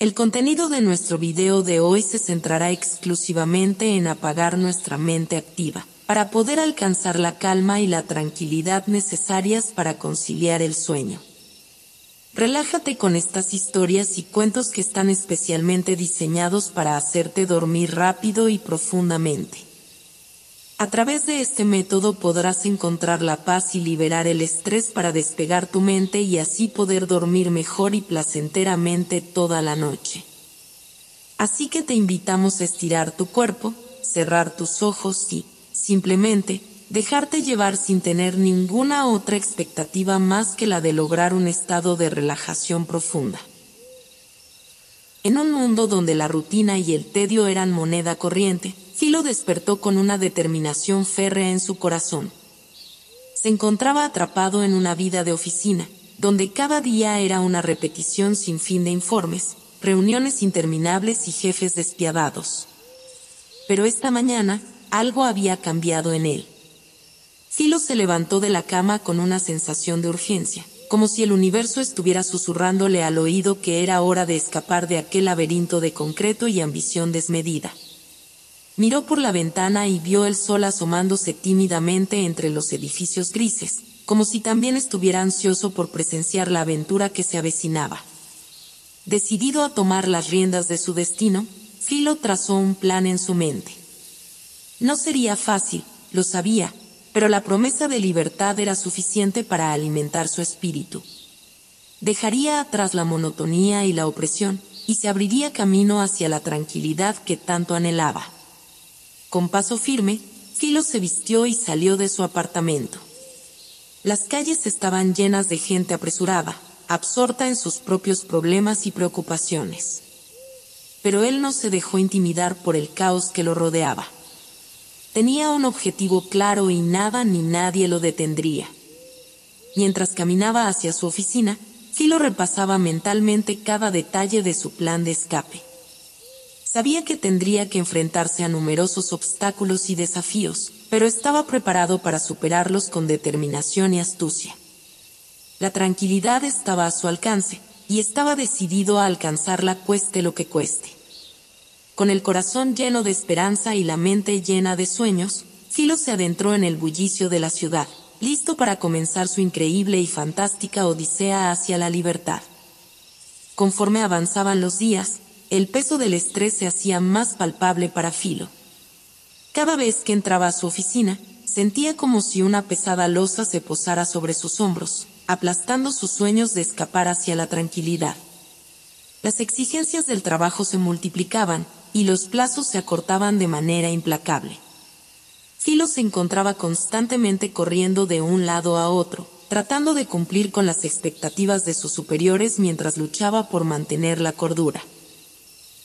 El contenido de nuestro video de hoy se centrará exclusivamente en apagar nuestra mente activa, para poder alcanzar la calma y la tranquilidad necesarias para conciliar el sueño. Relájate con estas historias y cuentos que están especialmente diseñados para hacerte dormir rápido y profundamente. A través de este método podrás encontrar la paz y liberar el estrés para despegar tu mente y así poder dormir mejor y placenteramente toda la noche. Así que te invitamos a estirar tu cuerpo, cerrar tus ojos y, simplemente, dejarte llevar sin tener ninguna otra expectativa más que la de lograr un estado de relajación profunda. En un mundo donde la rutina y el tedio eran moneda corriente, Filo despertó con una determinación férrea en su corazón. Se encontraba atrapado en una vida de oficina, donde cada día era una repetición sin fin de informes, reuniones interminables y jefes despiadados. Pero esta mañana, algo había cambiado en él. Filo se levantó de la cama con una sensación de urgencia, como si el universo estuviera susurrándole al oído que era hora de escapar de aquel laberinto de concreto y ambición desmedida. Miró por la ventana y vio el sol asomándose tímidamente entre los edificios grises, como si también estuviera ansioso por presenciar la aventura que se avecinaba. Decidido a tomar las riendas de su destino, Filo trazó un plan en su mente. No sería fácil, lo sabía, pero la promesa de libertad era suficiente para alimentar su espíritu. Dejaría atrás la monotonía y la opresión, y se abriría camino hacia la tranquilidad que tanto anhelaba. Con paso firme, Filo se vistió y salió de su apartamento. Las calles estaban llenas de gente apresurada, absorta en sus propios problemas y preocupaciones. Pero él no se dejó intimidar por el caos que lo rodeaba. Tenía un objetivo claro y nada ni nadie lo detendría. Mientras caminaba hacia su oficina, Filo repasaba mentalmente cada detalle de su plan de escape. Sabía que tendría que enfrentarse a numerosos obstáculos y desafíos, pero estaba preparado para superarlos con determinación y astucia. La tranquilidad estaba a su alcance, y estaba decidido a alcanzarla cueste lo que cueste. Con el corazón lleno de esperanza y la mente llena de sueños, Filo se adentró en el bullicio de la ciudad, listo para comenzar su increíble y fantástica odisea hacia la libertad. Conforme avanzaban los días, el peso del estrés se hacía más palpable para Filo. Cada vez que entraba a su oficina, sentía como si una pesada losa se posara sobre sus hombros, aplastando sus sueños de escapar hacia la tranquilidad. Las exigencias del trabajo se multiplicaban, y los plazos se acortaban de manera implacable. Filo se encontraba constantemente corriendo de un lado a otro, tratando de cumplir con las expectativas de sus superiores mientras luchaba por mantener la cordura.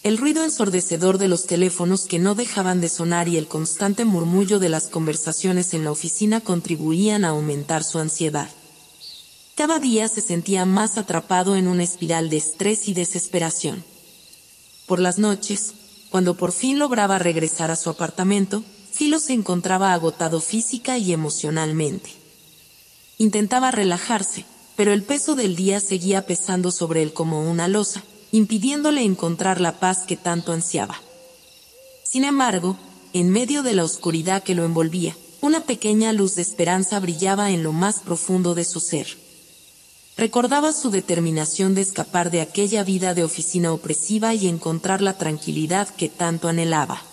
El ruido ensordecedor de los teléfonos que no dejaban de sonar y el constante murmullo de las conversaciones en la oficina contribuían a aumentar su ansiedad. Cada día se sentía más atrapado en una espiral de estrés y desesperación. Por las noches, cuando por fin lograba regresar a su apartamento, Filo se encontraba agotado física y emocionalmente. Intentaba relajarse, pero el peso del día seguía pesando sobre él como una losa, impidiéndole encontrar la paz que tanto ansiaba. Sin embargo, en medio de la oscuridad que lo envolvía, una pequeña luz de esperanza brillaba en lo más profundo de su ser. Recordaba su determinación de escapar de aquella vida de oficina opresiva y encontrar la tranquilidad que tanto anhelaba.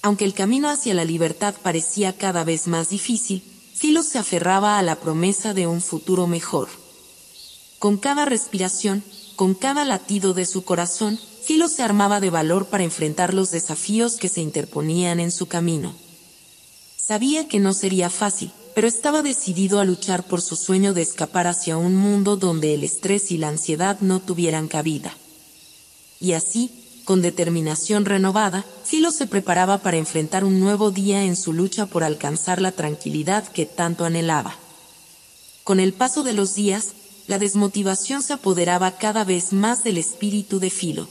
Aunque el camino hacia la libertad parecía cada vez más difícil, Filo se aferraba a la promesa de un futuro mejor. Con cada respiración, con cada latido de su corazón, Filo se armaba de valor para enfrentar los desafíos que se interponían en su camino. Sabía que no sería fácil, pero estaba decidido a luchar por su sueño de escapar hacia un mundo donde el estrés y la ansiedad no tuvieran cabida. Y así, con determinación renovada, Filo se preparaba para enfrentar un nuevo día en su lucha por alcanzar la tranquilidad que tanto anhelaba. Con el paso de los días, la desmotivación se apoderaba cada vez más del espíritu de Filo.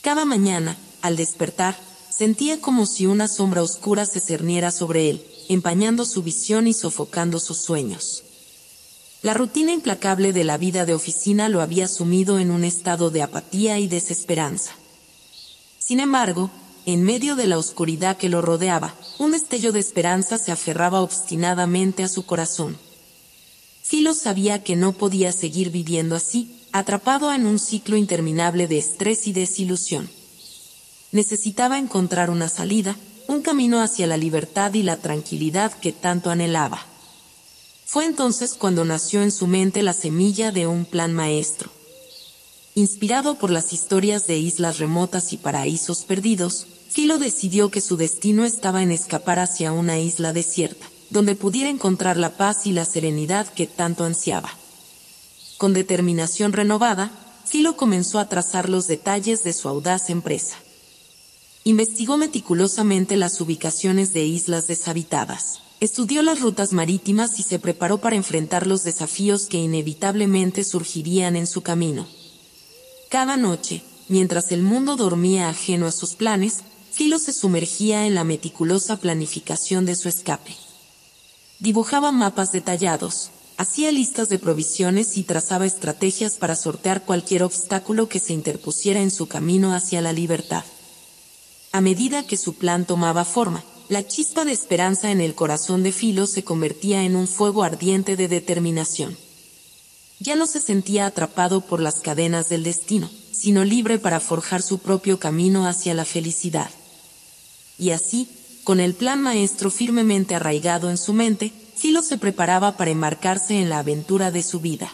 Cada mañana, al despertar, sentía como si una sombra oscura se cerniera sobre él, empañando su visión y sofocando sus sueños. La rutina implacable de la vida de oficina lo había sumido en un estado de apatía y desesperanza. Sin embargo, en medio de la oscuridad que lo rodeaba, un destello de esperanza se aferraba obstinadamente a su corazón. Philo sabía que no podía seguir viviendo así, atrapado en un ciclo interminable de estrés y desilusión. Necesitaba encontrar una salida, un camino hacia la libertad y la tranquilidad que tanto anhelaba. Fue entonces cuando nació en su mente la semilla de un plan maestro. Inspirado por las historias de islas remotas y paraísos perdidos, Philo decidió que su destino estaba en escapar hacia una isla desierta, donde pudiera encontrar la paz y la serenidad que tanto ansiaba. Con determinación renovada, Philo comenzó a trazar los detalles de su audaz empresa. Investigó meticulosamente las ubicaciones de islas deshabitadas, estudió las rutas marítimas y se preparó para enfrentar los desafíos que inevitablemente surgirían en su camino. Cada noche, mientras el mundo dormía ajeno a sus planes, Filo se sumergía en la meticulosa planificación de su escape. Dibujaba mapas detallados, hacía listas de provisiones y trazaba estrategias para sortear cualquier obstáculo que se interpusiera en su camino hacia la libertad. A medida que su plan tomaba forma, la chispa de esperanza en el corazón de Filo se convertía en un fuego ardiente de determinación. Ya no se sentía atrapado por las cadenas del destino, sino libre para forjar su propio camino hacia la felicidad y así, con el plan maestro firmemente arraigado en su mente, Filo se preparaba para embarcarse en la aventura de su vida.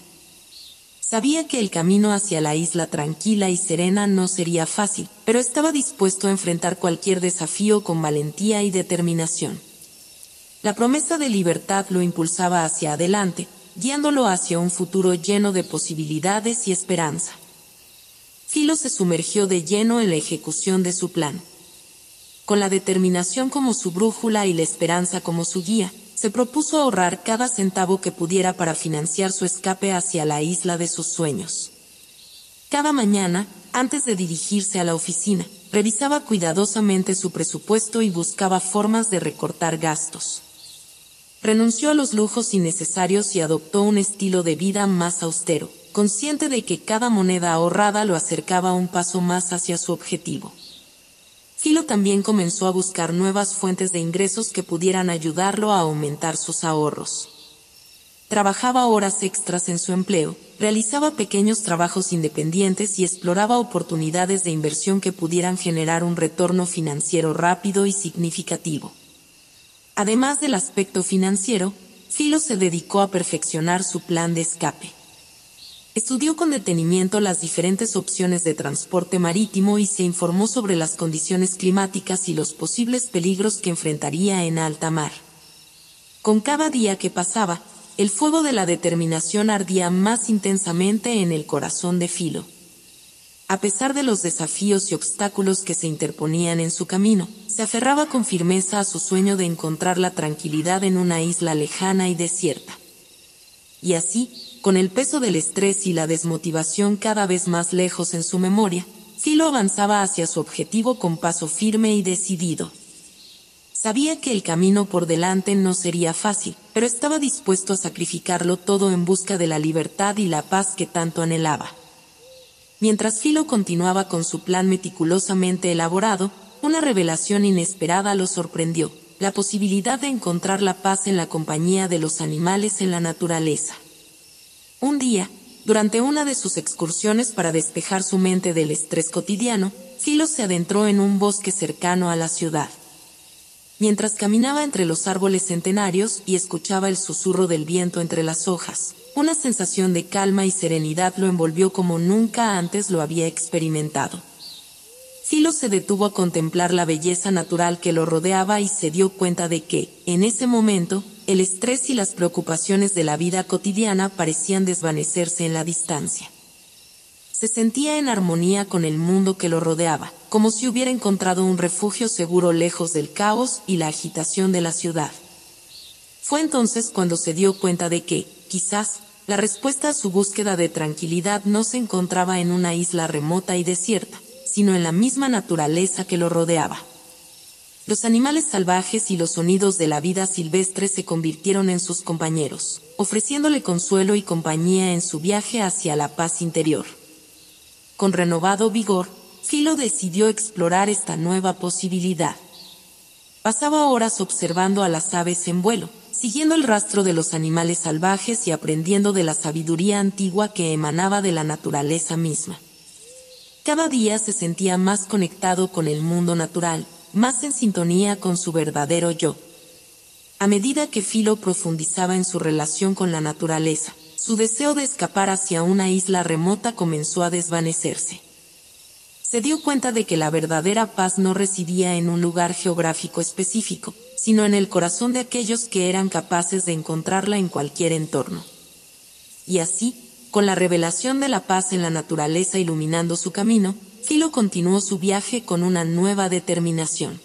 Sabía que el camino hacia la isla tranquila y serena no sería fácil, pero estaba dispuesto a enfrentar cualquier desafío con valentía y determinación. La promesa de libertad lo impulsaba hacia adelante, guiándolo hacia un futuro lleno de posibilidades y esperanza. Filo se sumergió de lleno en la ejecución de su plan con la determinación como su brújula y la esperanza como su guía, se propuso ahorrar cada centavo que pudiera para financiar su escape hacia la isla de sus sueños. Cada mañana, antes de dirigirse a la oficina, revisaba cuidadosamente su presupuesto y buscaba formas de recortar gastos. Renunció a los lujos innecesarios y adoptó un estilo de vida más austero, consciente de que cada moneda ahorrada lo acercaba un paso más hacia su objetivo. Filo también comenzó a buscar nuevas fuentes de ingresos que pudieran ayudarlo a aumentar sus ahorros. Trabajaba horas extras en su empleo, realizaba pequeños trabajos independientes y exploraba oportunidades de inversión que pudieran generar un retorno financiero rápido y significativo. Además del aspecto financiero, Filo se dedicó a perfeccionar su plan de escape. Estudió con detenimiento las diferentes opciones de transporte marítimo y se informó sobre las condiciones climáticas y los posibles peligros que enfrentaría en alta mar. Con cada día que pasaba, el fuego de la determinación ardía más intensamente en el corazón de Filo. A pesar de los desafíos y obstáculos que se interponían en su camino, se aferraba con firmeza a su sueño de encontrar la tranquilidad en una isla lejana y desierta. Y así, con el peso del estrés y la desmotivación cada vez más lejos en su memoria, Filo avanzaba hacia su objetivo con paso firme y decidido. Sabía que el camino por delante no sería fácil, pero estaba dispuesto a sacrificarlo todo en busca de la libertad y la paz que tanto anhelaba. Mientras Filo continuaba con su plan meticulosamente elaborado, una revelación inesperada lo sorprendió, la posibilidad de encontrar la paz en la compañía de los animales en la naturaleza. Día, durante una de sus excursiones para despejar su mente del estrés cotidiano, Filo se adentró en un bosque cercano a la ciudad. Mientras caminaba entre los árboles centenarios y escuchaba el susurro del viento entre las hojas, una sensación de calma y serenidad lo envolvió como nunca antes lo había experimentado. Filo se detuvo a contemplar la belleza natural que lo rodeaba y se dio cuenta de que, en ese momento, el estrés y las preocupaciones de la vida cotidiana parecían desvanecerse en la distancia. Se sentía en armonía con el mundo que lo rodeaba, como si hubiera encontrado un refugio seguro lejos del caos y la agitación de la ciudad. Fue entonces cuando se dio cuenta de que, quizás, la respuesta a su búsqueda de tranquilidad no se encontraba en una isla remota y desierta, sino en la misma naturaleza que lo rodeaba. Los animales salvajes y los sonidos de la vida silvestre se convirtieron en sus compañeros, ofreciéndole consuelo y compañía en su viaje hacia la paz interior. Con renovado vigor, Filo decidió explorar esta nueva posibilidad. Pasaba horas observando a las aves en vuelo, siguiendo el rastro de los animales salvajes y aprendiendo de la sabiduría antigua que emanaba de la naturaleza misma. Cada día se sentía más conectado con el mundo natural, más en sintonía con su verdadero yo. A medida que Filo profundizaba en su relación con la naturaleza, su deseo de escapar hacia una isla remota comenzó a desvanecerse. Se dio cuenta de que la verdadera paz no residía en un lugar geográfico específico, sino en el corazón de aquellos que eran capaces de encontrarla en cualquier entorno. Y así, con la revelación de la paz en la naturaleza iluminando su camino, Filo continuó su viaje con una nueva determinación.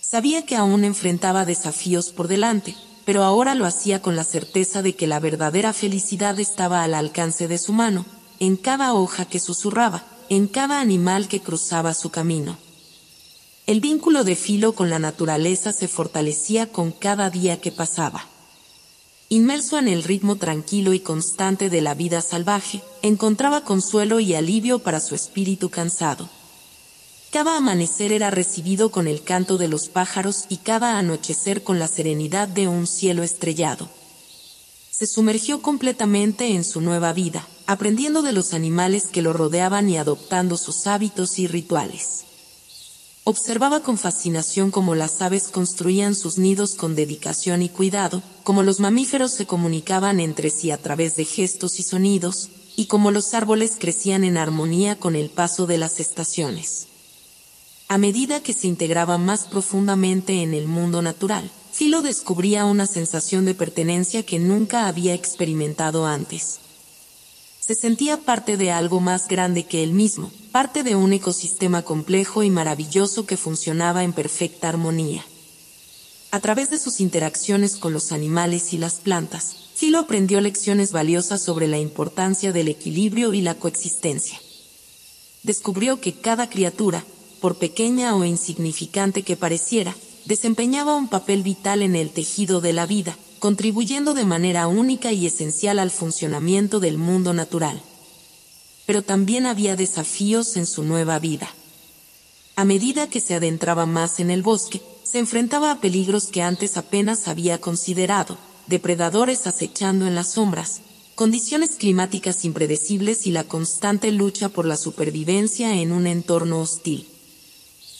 Sabía que aún enfrentaba desafíos por delante, pero ahora lo hacía con la certeza de que la verdadera felicidad estaba al alcance de su mano, en cada hoja que susurraba, en cada animal que cruzaba su camino. El vínculo de Filo con la naturaleza se fortalecía con cada día que pasaba. Inmerso en el ritmo tranquilo y constante de la vida salvaje, encontraba consuelo y alivio para su espíritu cansado. Cada amanecer era recibido con el canto de los pájaros y cada anochecer con la serenidad de un cielo estrellado. Se sumergió completamente en su nueva vida, aprendiendo de los animales que lo rodeaban y adoptando sus hábitos y rituales. Observaba con fascinación cómo las aves construían sus nidos con dedicación y cuidado, cómo los mamíferos se comunicaban entre sí a través de gestos y sonidos, y cómo los árboles crecían en armonía con el paso de las estaciones. A medida que se integraba más profundamente en el mundo natural, Philo descubría una sensación de pertenencia que nunca había experimentado antes se sentía parte de algo más grande que él mismo, parte de un ecosistema complejo y maravilloso que funcionaba en perfecta armonía. A través de sus interacciones con los animales y las plantas, Philo aprendió lecciones valiosas sobre la importancia del equilibrio y la coexistencia. Descubrió que cada criatura, por pequeña o insignificante que pareciera, desempeñaba un papel vital en el tejido de la vida, contribuyendo de manera única y esencial al funcionamiento del mundo natural. Pero también había desafíos en su nueva vida. A medida que se adentraba más en el bosque, se enfrentaba a peligros que antes apenas había considerado, depredadores acechando en las sombras, condiciones climáticas impredecibles y la constante lucha por la supervivencia en un entorno hostil.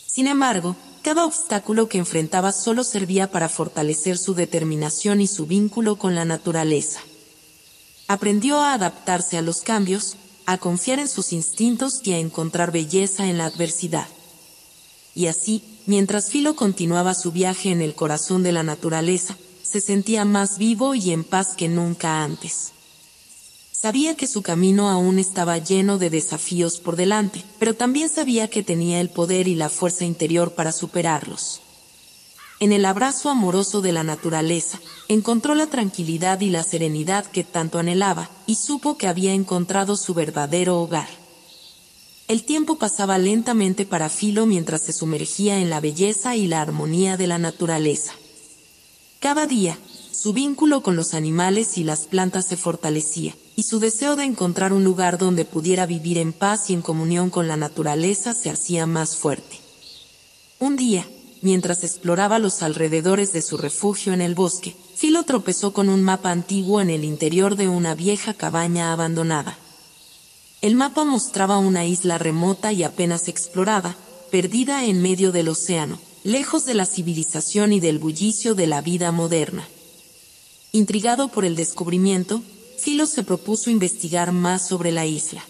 Sin embargo, cada obstáculo que enfrentaba solo servía para fortalecer su determinación y su vínculo con la naturaleza. Aprendió a adaptarse a los cambios, a confiar en sus instintos y a encontrar belleza en la adversidad. Y así, mientras Filo continuaba su viaje en el corazón de la naturaleza, se sentía más vivo y en paz que nunca antes. Sabía que su camino aún estaba lleno de desafíos por delante, pero también sabía que tenía el poder y la fuerza interior para superarlos. En el abrazo amoroso de la naturaleza, encontró la tranquilidad y la serenidad que tanto anhelaba, y supo que había encontrado su verdadero hogar. El tiempo pasaba lentamente para Filo mientras se sumergía en la belleza y la armonía de la naturaleza. Cada día, su vínculo con los animales y las plantas se fortalecía, y su deseo de encontrar un lugar donde pudiera vivir en paz y en comunión con la naturaleza se hacía más fuerte. Un día, mientras exploraba los alrededores de su refugio en el bosque, Filo tropezó con un mapa antiguo en el interior de una vieja cabaña abandonada. El mapa mostraba una isla remota y apenas explorada, perdida en medio del océano, lejos de la civilización y del bullicio de la vida moderna. Intrigado por el descubrimiento, Philo se propuso investigar más sobre la isla.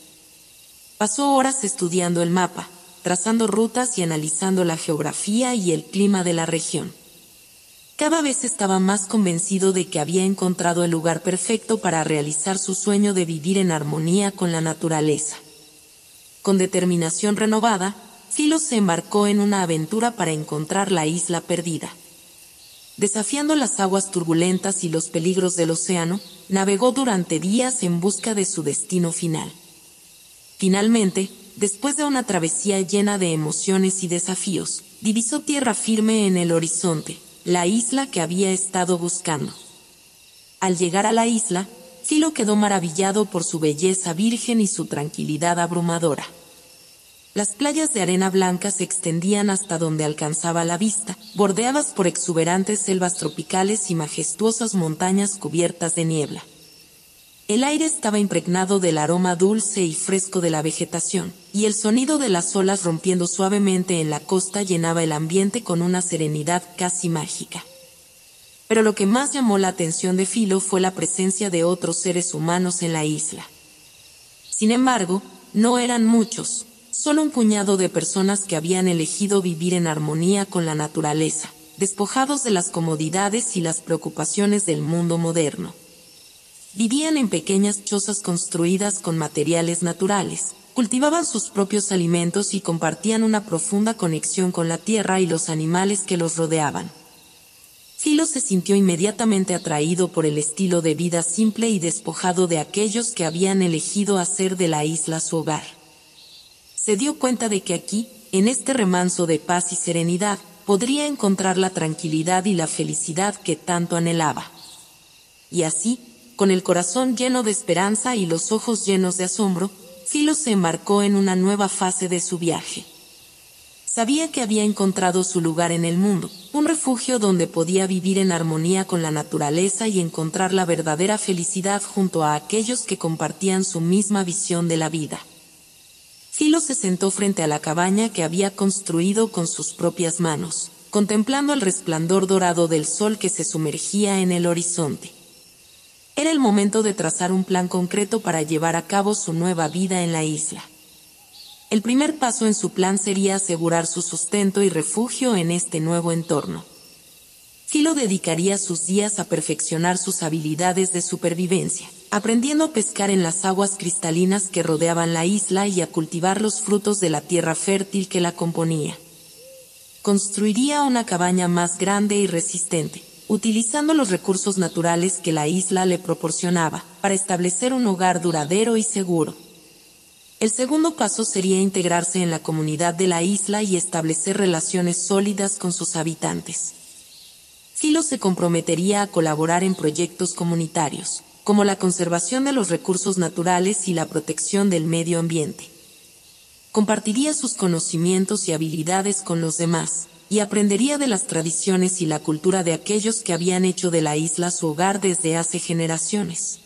Pasó horas estudiando el mapa, trazando rutas y analizando la geografía y el clima de la región. Cada vez estaba más convencido de que había encontrado el lugar perfecto para realizar su sueño de vivir en armonía con la naturaleza. Con determinación renovada, Philo se embarcó en una aventura para encontrar la isla perdida. Desafiando las aguas turbulentas y los peligros del océano, navegó durante días en busca de su destino final. Finalmente, después de una travesía llena de emociones y desafíos, divisó tierra firme en el horizonte, la isla que había estado buscando. Al llegar a la isla, Filo quedó maravillado por su belleza virgen y su tranquilidad abrumadora. Las playas de arena blanca se extendían hasta donde alcanzaba la vista, bordeadas por exuberantes selvas tropicales y majestuosas montañas cubiertas de niebla. El aire estaba impregnado del aroma dulce y fresco de la vegetación, y el sonido de las olas rompiendo suavemente en la costa llenaba el ambiente con una serenidad casi mágica. Pero lo que más llamó la atención de Filo fue la presencia de otros seres humanos en la isla. Sin embargo, no eran muchos, solo un puñado de personas que habían elegido vivir en armonía con la naturaleza, despojados de las comodidades y las preocupaciones del mundo moderno. Vivían en pequeñas chozas construidas con materiales naturales, cultivaban sus propios alimentos y compartían una profunda conexión con la tierra y los animales que los rodeaban. Filo se sintió inmediatamente atraído por el estilo de vida simple y despojado de aquellos que habían elegido hacer de la isla su hogar. Se dio cuenta de que aquí, en este remanso de paz y serenidad, podría encontrar la tranquilidad y la felicidad que tanto anhelaba. Y así, con el corazón lleno de esperanza y los ojos llenos de asombro, Filo se embarcó en una nueva fase de su viaje. Sabía que había encontrado su lugar en el mundo, un refugio donde podía vivir en armonía con la naturaleza y encontrar la verdadera felicidad junto a aquellos que compartían su misma visión de la vida. Filo se sentó frente a la cabaña que había construido con sus propias manos, contemplando el resplandor dorado del sol que se sumergía en el horizonte. Era el momento de trazar un plan concreto para llevar a cabo su nueva vida en la isla. El primer paso en su plan sería asegurar su sustento y refugio en este nuevo entorno. Filo dedicaría sus días a perfeccionar sus habilidades de supervivencia, aprendiendo a pescar en las aguas cristalinas que rodeaban la isla y a cultivar los frutos de la tierra fértil que la componía. Construiría una cabaña más grande y resistente, utilizando los recursos naturales que la isla le proporcionaba, para establecer un hogar duradero y seguro. El segundo paso sería integrarse en la comunidad de la isla y establecer relaciones sólidas con sus habitantes. Filo se comprometería a colaborar en proyectos comunitarios, como la conservación de los recursos naturales y la protección del medio ambiente. Compartiría sus conocimientos y habilidades con los demás, y aprendería de las tradiciones y la cultura de aquellos que habían hecho de la isla su hogar desde hace generaciones.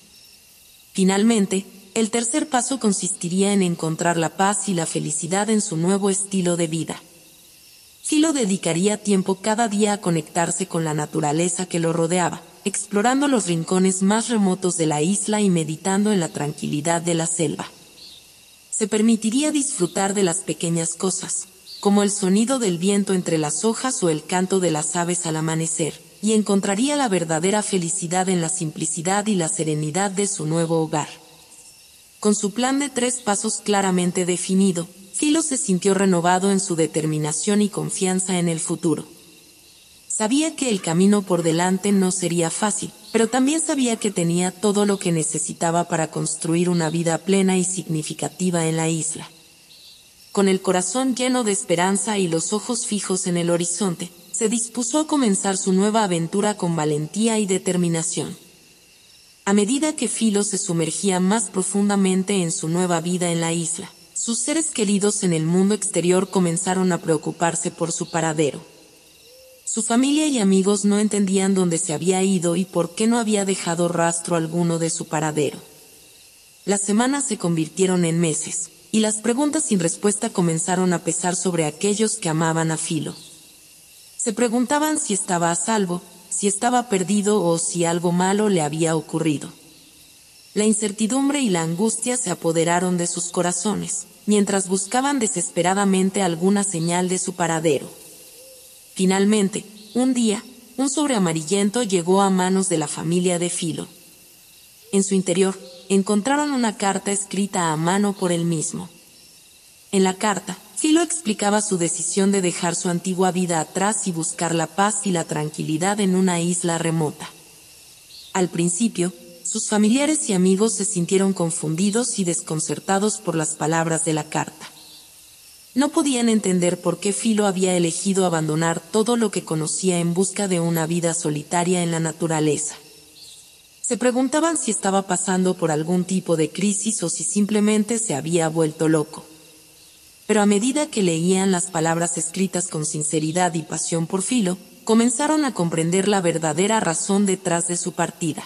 Finalmente, el tercer paso consistiría en encontrar la paz y la felicidad en su nuevo estilo de vida. Filo dedicaría tiempo cada día a conectarse con la naturaleza que lo rodeaba, explorando los rincones más remotos de la isla y meditando en la tranquilidad de la selva. Se permitiría disfrutar de las pequeñas cosas, como el sonido del viento entre las hojas o el canto de las aves al amanecer, y encontraría la verdadera felicidad en la simplicidad y la serenidad de su nuevo hogar. Con su plan de tres pasos claramente definido, Filo se sintió renovado en su determinación y confianza en el futuro. Sabía que el camino por delante no sería fácil, pero también sabía que tenía todo lo que necesitaba para construir una vida plena y significativa en la isla con el corazón lleno de esperanza y los ojos fijos en el horizonte, se dispuso a comenzar su nueva aventura con valentía y determinación. A medida que Filo se sumergía más profundamente en su nueva vida en la isla, sus seres queridos en el mundo exterior comenzaron a preocuparse por su paradero. Su familia y amigos no entendían dónde se había ido y por qué no había dejado rastro alguno de su paradero. Las semanas se convirtieron en meses, y las preguntas sin respuesta comenzaron a pesar sobre aquellos que amaban a Filo. Se preguntaban si estaba a salvo, si estaba perdido o si algo malo le había ocurrido. La incertidumbre y la angustia se apoderaron de sus corazones, mientras buscaban desesperadamente alguna señal de su paradero. Finalmente, un día, un sobre amarillento llegó a manos de la familia de Filo. En su interior, encontraron una carta escrita a mano por él mismo. En la carta, Filo explicaba su decisión de dejar su antigua vida atrás y buscar la paz y la tranquilidad en una isla remota. Al principio, sus familiares y amigos se sintieron confundidos y desconcertados por las palabras de la carta. No podían entender por qué Filo había elegido abandonar todo lo que conocía en busca de una vida solitaria en la naturaleza. Se preguntaban si estaba pasando por algún tipo de crisis o si simplemente se había vuelto loco. Pero a medida que leían las palabras escritas con sinceridad y pasión por Filo, comenzaron a comprender la verdadera razón detrás de su partida.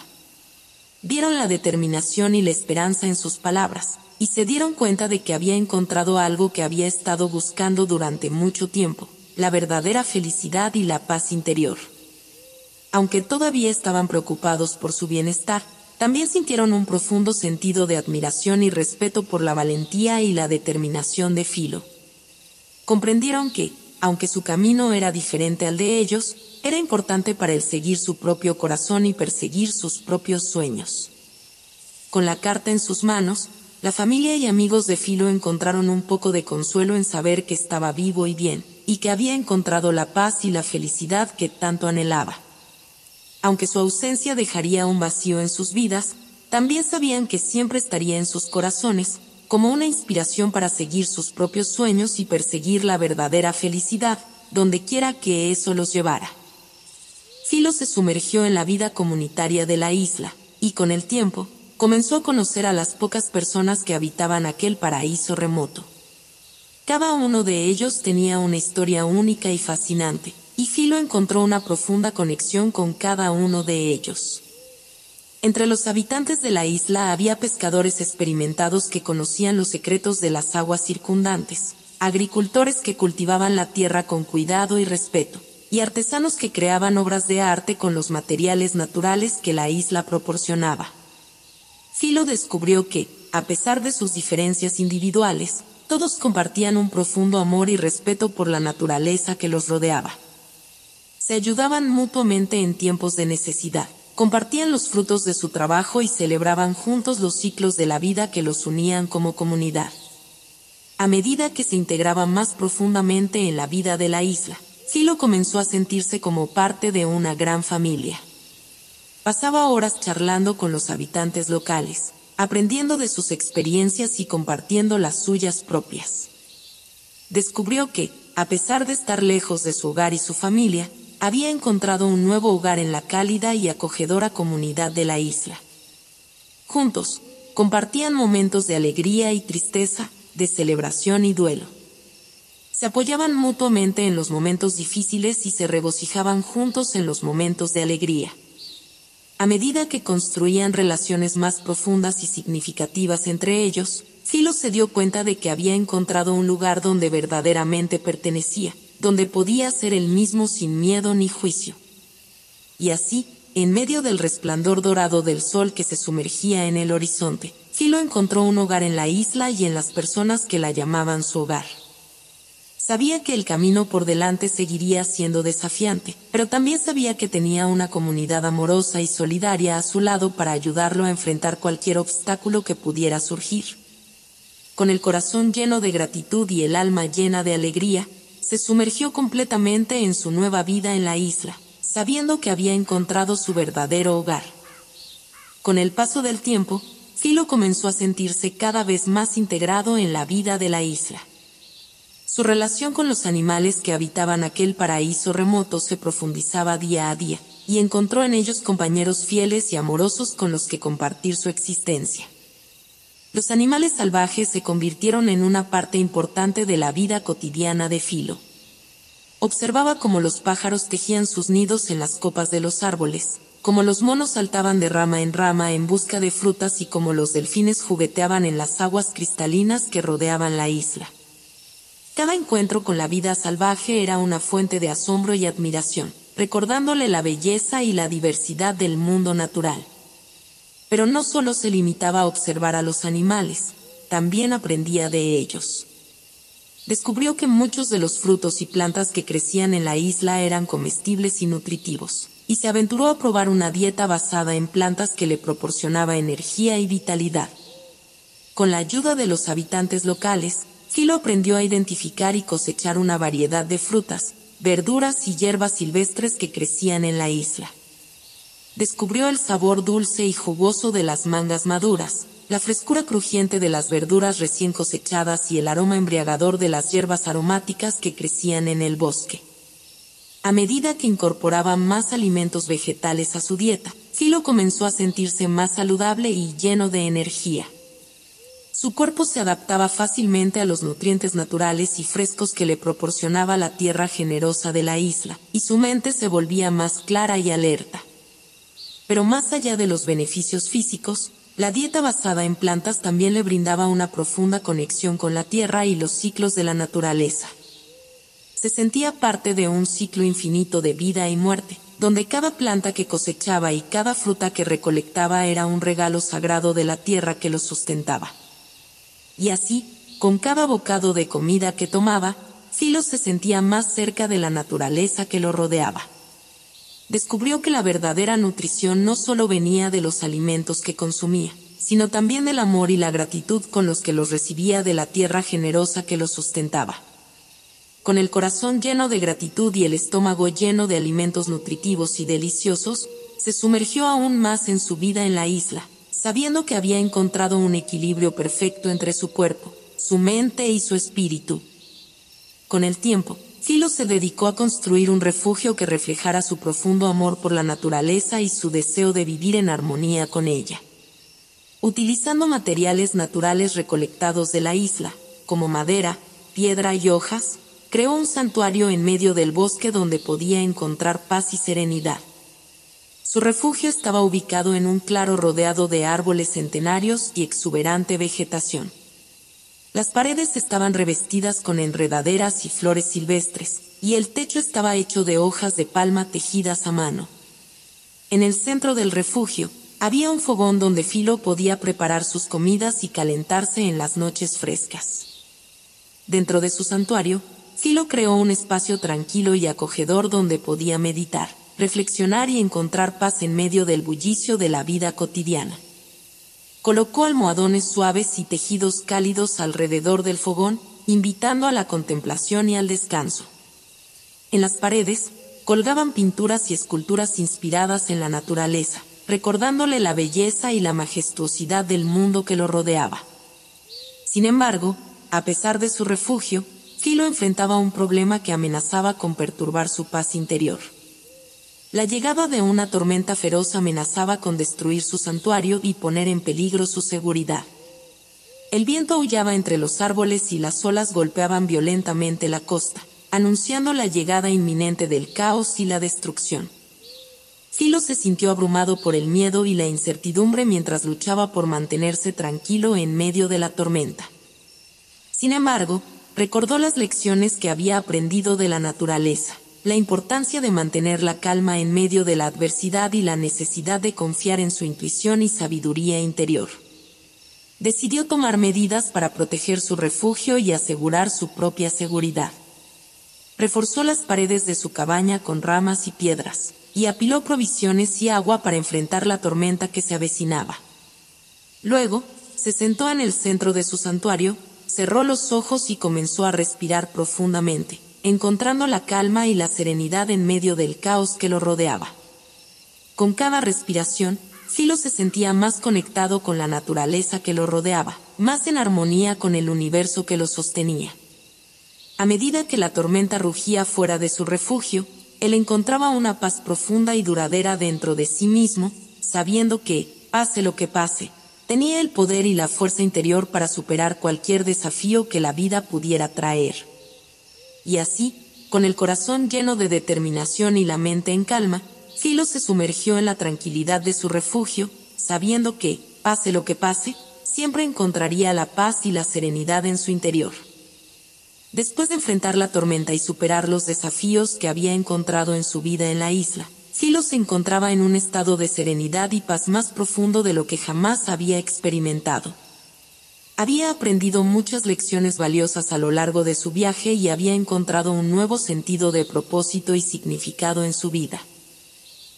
Vieron la determinación y la esperanza en sus palabras, y se dieron cuenta de que había encontrado algo que había estado buscando durante mucho tiempo, la verdadera felicidad y la paz interior. Aunque todavía estaban preocupados por su bienestar, también sintieron un profundo sentido de admiración y respeto por la valentía y la determinación de Filo. Comprendieron que, aunque su camino era diferente al de ellos, era importante para él seguir su propio corazón y perseguir sus propios sueños. Con la carta en sus manos, la familia y amigos de Filo encontraron un poco de consuelo en saber que estaba vivo y bien, y que había encontrado la paz y la felicidad que tanto anhelaba. Aunque su ausencia dejaría un vacío en sus vidas, también sabían que siempre estaría en sus corazones, como una inspiración para seguir sus propios sueños y perseguir la verdadera felicidad, donde quiera que eso los llevara. Filo se sumergió en la vida comunitaria de la isla, y con el tiempo, comenzó a conocer a las pocas personas que habitaban aquel paraíso remoto. Cada uno de ellos tenía una historia única y fascinante, y Filo encontró una profunda conexión con cada uno de ellos. Entre los habitantes de la isla había pescadores experimentados que conocían los secretos de las aguas circundantes, agricultores que cultivaban la tierra con cuidado y respeto, y artesanos que creaban obras de arte con los materiales naturales que la isla proporcionaba. Filo descubrió que, a pesar de sus diferencias individuales, todos compartían un profundo amor y respeto por la naturaleza que los rodeaba. Se ayudaban mutuamente en tiempos de necesidad compartían los frutos de su trabajo y celebraban juntos los ciclos de la vida que los unían como comunidad. A medida que se integraba más profundamente en la vida de la isla, Filo comenzó a sentirse como parte de una gran familia. Pasaba horas charlando con los habitantes locales, aprendiendo de sus experiencias y compartiendo las suyas propias. Descubrió que, a pesar de estar lejos de su hogar y su familia, había encontrado un nuevo hogar en la cálida y acogedora comunidad de la isla. Juntos, compartían momentos de alegría y tristeza, de celebración y duelo. Se apoyaban mutuamente en los momentos difíciles y se regocijaban juntos en los momentos de alegría. A medida que construían relaciones más profundas y significativas entre ellos, Filo se dio cuenta de que había encontrado un lugar donde verdaderamente pertenecía, donde podía ser el mismo sin miedo ni juicio. Y así, en medio del resplandor dorado del sol que se sumergía en el horizonte, Filo encontró un hogar en la isla y en las personas que la llamaban su hogar. Sabía que el camino por delante seguiría siendo desafiante, pero también sabía que tenía una comunidad amorosa y solidaria a su lado para ayudarlo a enfrentar cualquier obstáculo que pudiera surgir. Con el corazón lleno de gratitud y el alma llena de alegría, se sumergió completamente en su nueva vida en la isla, sabiendo que había encontrado su verdadero hogar. Con el paso del tiempo, Filo comenzó a sentirse cada vez más integrado en la vida de la isla. Su relación con los animales que habitaban aquel paraíso remoto se profundizaba día a día, y encontró en ellos compañeros fieles y amorosos con los que compartir su existencia los animales salvajes se convirtieron en una parte importante de la vida cotidiana de Filo. Observaba cómo los pájaros tejían sus nidos en las copas de los árboles, cómo los monos saltaban de rama en rama en busca de frutas y cómo los delfines jugueteaban en las aguas cristalinas que rodeaban la isla. Cada encuentro con la vida salvaje era una fuente de asombro y admiración, recordándole la belleza y la diversidad del mundo natural. Pero no solo se limitaba a observar a los animales, también aprendía de ellos. Descubrió que muchos de los frutos y plantas que crecían en la isla eran comestibles y nutritivos, y se aventuró a probar una dieta basada en plantas que le proporcionaba energía y vitalidad. Con la ayuda de los habitantes locales, Filo aprendió a identificar y cosechar una variedad de frutas, verduras y hierbas silvestres que crecían en la isla descubrió el sabor dulce y jugoso de las mangas maduras, la frescura crujiente de las verduras recién cosechadas y el aroma embriagador de las hierbas aromáticas que crecían en el bosque. A medida que incorporaba más alimentos vegetales a su dieta, Filo comenzó a sentirse más saludable y lleno de energía. Su cuerpo se adaptaba fácilmente a los nutrientes naturales y frescos que le proporcionaba la tierra generosa de la isla, y su mente se volvía más clara y alerta. Pero más allá de los beneficios físicos, la dieta basada en plantas también le brindaba una profunda conexión con la tierra y los ciclos de la naturaleza. Se sentía parte de un ciclo infinito de vida y muerte, donde cada planta que cosechaba y cada fruta que recolectaba era un regalo sagrado de la tierra que lo sustentaba. Y así, con cada bocado de comida que tomaba, Filo se sentía más cerca de la naturaleza que lo rodeaba. Descubrió que la verdadera nutrición no solo venía de los alimentos que consumía, sino también del amor y la gratitud con los que los recibía de la tierra generosa que los sustentaba. Con el corazón lleno de gratitud y el estómago lleno de alimentos nutritivos y deliciosos, se sumergió aún más en su vida en la isla, sabiendo que había encontrado un equilibrio perfecto entre su cuerpo, su mente y su espíritu. Con el tiempo, Filo se dedicó a construir un refugio que reflejara su profundo amor por la naturaleza y su deseo de vivir en armonía con ella. Utilizando materiales naturales recolectados de la isla, como madera, piedra y hojas, creó un santuario en medio del bosque donde podía encontrar paz y serenidad. Su refugio estaba ubicado en un claro rodeado de árboles centenarios y exuberante vegetación. Las paredes estaban revestidas con enredaderas y flores silvestres, y el techo estaba hecho de hojas de palma tejidas a mano. En el centro del refugio, había un fogón donde Filo podía preparar sus comidas y calentarse en las noches frescas. Dentro de su santuario, Filo creó un espacio tranquilo y acogedor donde podía meditar reflexionar y encontrar paz en medio del bullicio de la vida cotidiana. Colocó almohadones suaves y tejidos cálidos alrededor del fogón, invitando a la contemplación y al descanso. En las paredes, colgaban pinturas y esculturas inspiradas en la naturaleza, recordándole la belleza y la majestuosidad del mundo que lo rodeaba. Sin embargo, a pesar de su refugio, Filo enfrentaba un problema que amenazaba con perturbar su paz interior. La llegada de una tormenta feroz amenazaba con destruir su santuario y poner en peligro su seguridad. El viento aullaba entre los árboles y las olas golpeaban violentamente la costa, anunciando la llegada inminente del caos y la destrucción. Filo se sintió abrumado por el miedo y la incertidumbre mientras luchaba por mantenerse tranquilo en medio de la tormenta. Sin embargo, recordó las lecciones que había aprendido de la naturaleza la importancia de mantener la calma en medio de la adversidad y la necesidad de confiar en su intuición y sabiduría interior. Decidió tomar medidas para proteger su refugio y asegurar su propia seguridad. Reforzó las paredes de su cabaña con ramas y piedras, y apiló provisiones y agua para enfrentar la tormenta que se avecinaba. Luego, se sentó en el centro de su santuario, cerró los ojos y comenzó a respirar profundamente encontrando la calma y la serenidad en medio del caos que lo rodeaba. Con cada respiración, Filo se sentía más conectado con la naturaleza que lo rodeaba, más en armonía con el universo que lo sostenía. A medida que la tormenta rugía fuera de su refugio, él encontraba una paz profunda y duradera dentro de sí mismo, sabiendo que, pase lo que pase, tenía el poder y la fuerza interior para superar cualquier desafío que la vida pudiera traer y así, con el corazón lleno de determinación y la mente en calma, Filo se sumergió en la tranquilidad de su refugio, sabiendo que, pase lo que pase, siempre encontraría la paz y la serenidad en su interior. Después de enfrentar la tormenta y superar los desafíos que había encontrado en su vida en la isla, Filo se encontraba en un estado de serenidad y paz más profundo de lo que jamás había experimentado. Había aprendido muchas lecciones valiosas a lo largo de su viaje y había encontrado un nuevo sentido de propósito y significado en su vida.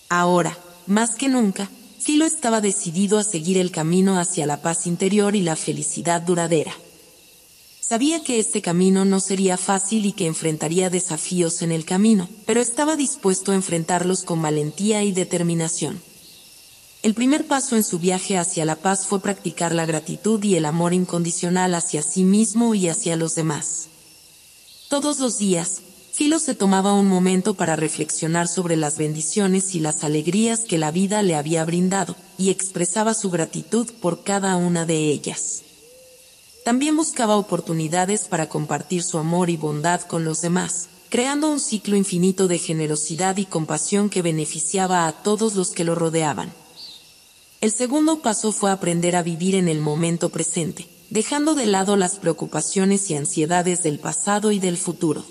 Ahora, más que nunca, Filo estaba decidido a seguir el camino hacia la paz interior y la felicidad duradera. Sabía que este camino no sería fácil y que enfrentaría desafíos en el camino, pero estaba dispuesto a enfrentarlos con valentía y determinación. El primer paso en su viaje hacia la paz fue practicar la gratitud y el amor incondicional hacia sí mismo y hacia los demás. Todos los días, Filo se tomaba un momento para reflexionar sobre las bendiciones y las alegrías que la vida le había brindado, y expresaba su gratitud por cada una de ellas. También buscaba oportunidades para compartir su amor y bondad con los demás, creando un ciclo infinito de generosidad y compasión que beneficiaba a todos los que lo rodeaban. El segundo paso fue aprender a vivir en el momento presente, dejando de lado las preocupaciones y ansiedades del pasado y del futuro.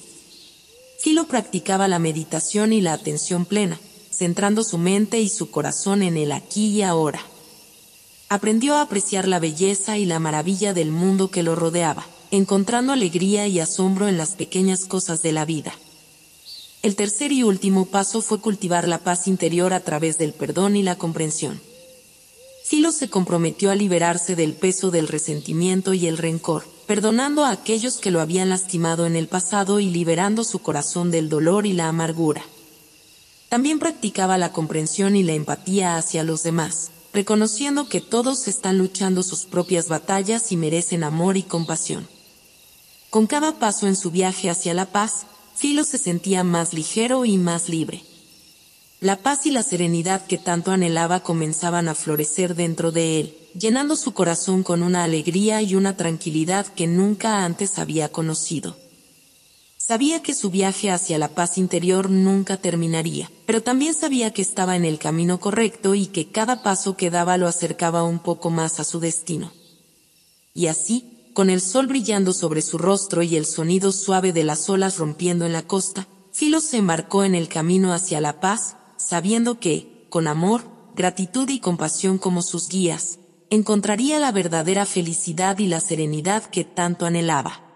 Filo practicaba la meditación y la atención plena, centrando su mente y su corazón en el aquí y ahora. Aprendió a apreciar la belleza y la maravilla del mundo que lo rodeaba, encontrando alegría y asombro en las pequeñas cosas de la vida. El tercer y último paso fue cultivar la paz interior a través del perdón y la comprensión. Silo se comprometió a liberarse del peso del resentimiento y el rencor, perdonando a aquellos que lo habían lastimado en el pasado y liberando su corazón del dolor y la amargura. También practicaba la comprensión y la empatía hacia los demás, reconociendo que todos están luchando sus propias batallas y merecen amor y compasión. Con cada paso en su viaje hacia la paz, Filo se sentía más ligero y más libre. La paz y la serenidad que tanto anhelaba comenzaban a florecer dentro de él, llenando su corazón con una alegría y una tranquilidad que nunca antes había conocido. Sabía que su viaje hacia la paz interior nunca terminaría, pero también sabía que estaba en el camino correcto y que cada paso que daba lo acercaba un poco más a su destino. Y así, con el sol brillando sobre su rostro y el sonido suave de las olas rompiendo en la costa, Filo se embarcó en el camino hacia la paz, sabiendo que, con amor, gratitud y compasión como sus guías, encontraría la verdadera felicidad y la serenidad que tanto anhelaba.